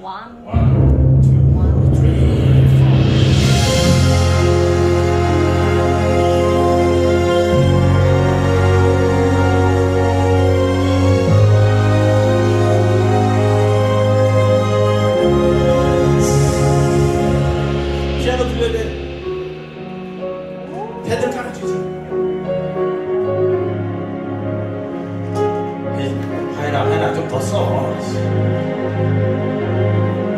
One, One, two, one, three, four. 피아노 들려야 돼. 패들 깔아주지. 하연아, 하연아 좀더 써.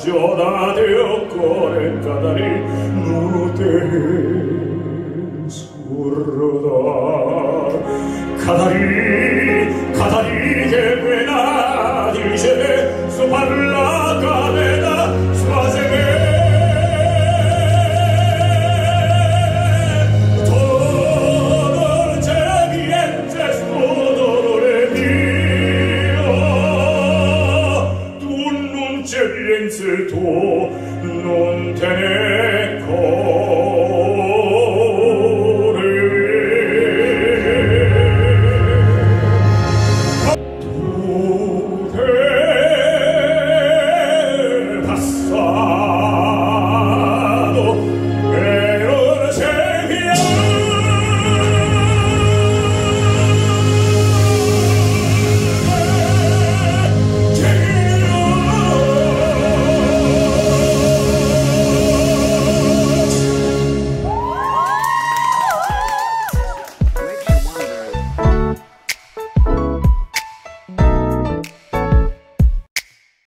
giornate o cuore cadere notte scurrodar cadere tu non tenere